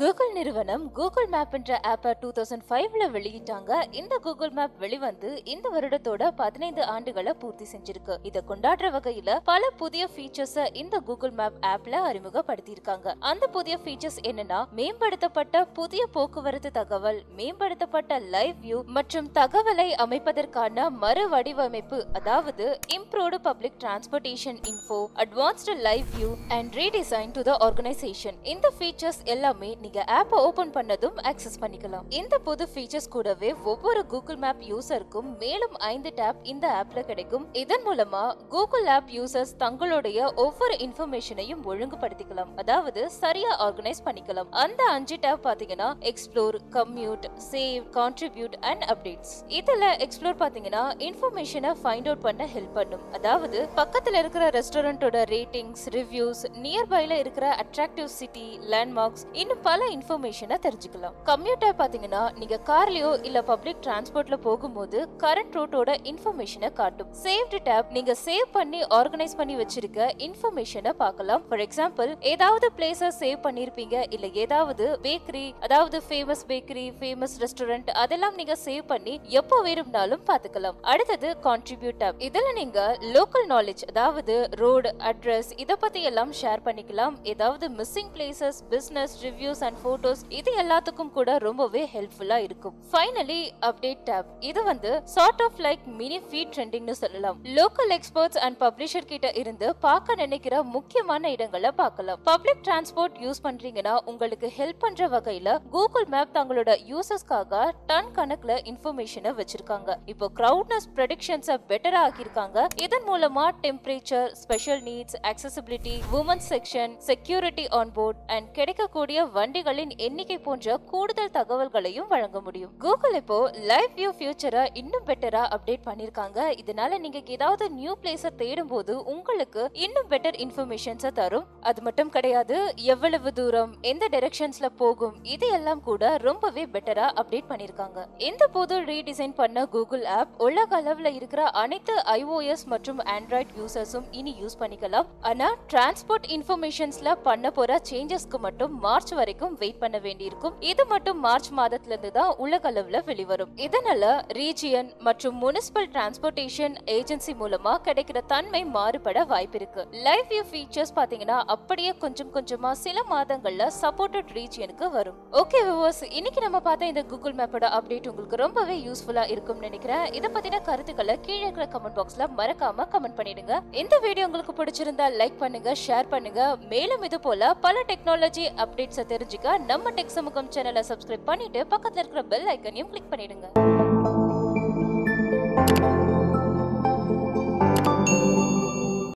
Google நிறுவனம் Google map என்ற ஆப்பை டூ தௌசண்ட் ஃபைவ்ல வெளியிட்டாங்க. இந்த கூகுள் மேப் வெளிவந்து இந்த வருடத்தோட பதினைந்து ஆண்டுகளை பூர்த்தி செஞ்சிருக்கு. இதை கொண்டாடுற வகையில பல புதிய ஃபீச்சர்ஸ் இந்த கூகுள் மேப் ஆப்ல அறிமுகப்படுத்தியிருக்காங்க. அந்த புதிய ஃபீச்சர்ஸ் என்னன்னா மேம்படுத்தப்பட்ட புதிய போக்குவரத்து தகவல் மேம்படுத்தப்பட்ட லைவ் வியூ மற்றும் தகவலை அமைப்பதற்கான மறு வடிவமைப்பு அதாவது improved public transportation info advanced live view and redesign to the organisation இந்த ஃபீச்சர்ஸ் எல்லாமே நீங்க ஆப்பை ஓபன் பண்ணதும் ஆக்சஸ் பண்ணிக்கலாம். இந்த புது ஃபீச்சர்ஸ் கூடவே ஒவ்வொரு கூகுள் மேப் யூசருக்கும் மேலும் ஐந்து டேப் இந்த ஆப்ல கிடைக்கும். இதன் மூலமா கூகுள் ஆப் யூசர்ஸ் தங்களுடைய ஒவ்வொரு இன்ஃபர்மேஷனையும் ஒழுங்குபடுத்திக்கலாம். அதாவது சரியா ஆர்கனைஸ் பண்ணிக்கலாம். அந்த அஞ்சு டேப் பாத்தீங்கன்னா explore commute save contribute and updates இதுல எக்ஸ்ப்ளோர் பாத்தீங்கன்னா இன்ஃபர்மேஷனை ஃபைண்ட் அவுட் பண்ண ஹெல்ப் பண்ணும். அதாவது பக்கத்துல இருக்கிற ரெஸ்டாரண்டோட ரேட்டிங்ஸ் ரிவ்யூஸ் நியர்பைல இருக்கிற அட்ராக்டிவ் சிட்டி லேண்ட்மார்க்ஸ் இன்னும் பல இன்ஃபர்மேஷனை தெரிஞ்சுக்கலாம். கம்யூட்டர் பாத்தீங்கன்னா நீங்க கார்லயோ இல்ல பப்ளிக் டிரான்ஸ்போர்ட்ல போகும்போது கரண்ட் ரூட்டோட இன்ஃபர்மேஷனை காட்டும். சேவ்டு டேப் நீங்க சேவ் பண்ணி ஆர்கனைஸ் பண்ணி வச்சிருக்க இன்ஃபர்மேஷனை பார்க்கலாம். ஃபார் எக்ஸாம்பிள் ஏதாவது பிளேஸ சேவ் பண்ணிருப்பீங்க இல்ல ஏதாவது பேக்கரி அதாவது ஃபேமஸ் பேக்கரி ஃபேமஸ் ரெஸ்டாரண்ட் அதெல்லாம் நீங்க சேவ் பண்ணி எப்போ வேணும்னாலும் பாத்துக்கலாம் அடுத்தது கான்ட்ரிபியூட் டேப் இதுல நீங்க லோக்கல் நாலேஜ் அதாவது ரோடு அட்ரஸ் இத பத்தி எல்லாம் ஷேர் பண்ணிக்கலாம். ஏதாவது missing places business reviews and photos இது எல்லாத்துக்கும் கூட ரொம்பவே ஹெல்ப்ஃபுல்லா இருக்கும். ஃபைனலி அப்டேட் டேப் இது வந்து sort of like mini feed ட்ரெண்டிங்னு சொல்லலாம். லோக்கல் எக்ஸ்பர்ட்ஸ் அண்ட் பப்ளிஷர் கிட்ட இருந்து பார்க்க நினைக்கிற முக்கியமான இடங்களை பார்க்கலாம். பப்ளிக் டிரான்ஸ்போர்ட் யூஸ் பண்றீங்கன்னா உங்களுக்கு ஹெல்ப் பண்ற வகையில கூகுள் மேப் தங்களோட யூசர்ஸ்க்காக டன் கணக்குல இன்ஃபர்மேஷனை வச்சிருக்காங்க. இப்போ கிரவுட்னஸ் ப்ரெடிக்ஷன்ஸை பெட்டரா ஆக்கியிருக்காங்க. இதன் மூலமா temperature special needs accessibility woman section security on board and கிடைக்கக்கூடிய வண்டி போட்டிகளின் எண்ணிக்கை போன்ற கூடுதல் தகவல்களையும் வழங்க முடியும். கூகுள் இப்போ லைவ் வியூ ஃபியூச்சரை இன்னும் பெட்டரா அப்டேட் பண்ணிருக்காங்க. இதனால நீங்க ஏதாவது நியூ பிளேஸ தேடும் போது உங்களுக்கு இன்னும் பெட்டர் இன்ஃபர்மேஷன்ஸை தரும். அது மட்டும் கிடையாது எவ்வளவு தூரம் எந்த டைரக்ஷன்ஸ்ல போகும் இது எல்லாம் கூட ரொம்பவே பெட்டரா அப்டேட் பண்ணிருக்காங்க. இந்த புது ரீடிசைன் பண்ண கூகுள் ஆப் உலக அளவுல இருக்கிற அனைத்து ஐஓஎஸ் மற்றும் ஆண்ட்ராய்ட் யூசர்ஸும் இனி யூஸ் பண்ணிக்கலாம். ஆனா டிரான்ஸ்போர்ட் இன்ஃபர்மேஷன்ஸ்ல பண்ண போற சேஞ்சஸ்க்கு மட்டும் மார்ச் வரைக்கும் வெயிட் பண்ண வேண்டியிருக்கும். இது மட்டும் மார்ச் மாதத்துல இருந்து தான் உலக அளவுல வெளிவரும். இதனால ரீஜியன் மற்றும் முனிசிபல் டிரான்ஸ்போர்டேஷன் ஏஜென்சி மூலமா கிடைக்கிற தன்மை மாறுபட வாய்ப்பு இருக்கு. லைவ் வியூ ஃபீச்சர்ஸ் பாத்தீங்கன்னா அப்படியே கொஞ்சம் கொஞ்சமா சில மாதங்கள்ல சப்போர்ட்டட் ரீஜியனுக்கு வரும். ஓகே விவர்ஸ் இன்னைக்கு நம்ம பார்த்த இந்த கூகுள் மேப்போட அப்டேட் உங்களுக்கு ரொம்பவே யூஸ்ஃபுல்லா இருக்கும்னு நினைக்கிறேன். இதை பத்தின கருத்துக்களை கீழே இருக்கிற கமெண்ட் பாக்ஸ்ல மறக்காம கமெண்ட் பண்ணிடுங்க. இந்த வீடியோ உங்களுக்கு பிடிச்சிருந்தா லைக் பண்ணுங்க ஷேர் பண்ணுங்க. மேலும் இது போல பல டெக்னாலஜி அப்டேட்ஸை தெரிஞ்சுக்க நம்ம டெக் சமூகம் சேனலை சப்ஸ்கிரைப் பண்ணிட்டு பக்கத்துல இருக்கிற பெல் ஐக்கனையும் கிளிக் பண்ணிடுங்க.